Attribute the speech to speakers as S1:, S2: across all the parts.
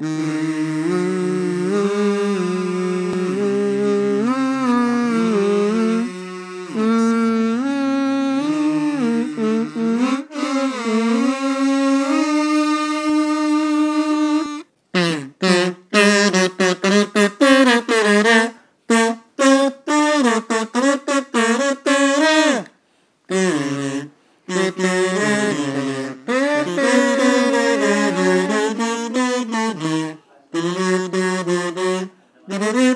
S1: Mm-hmm.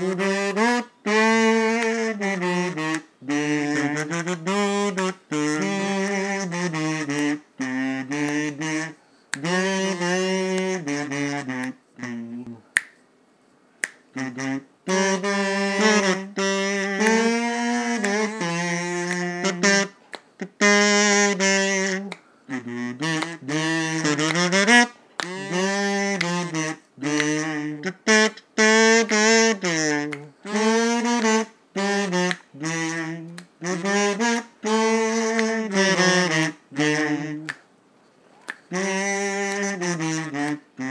S1: Doo-doo. Mm-hmm.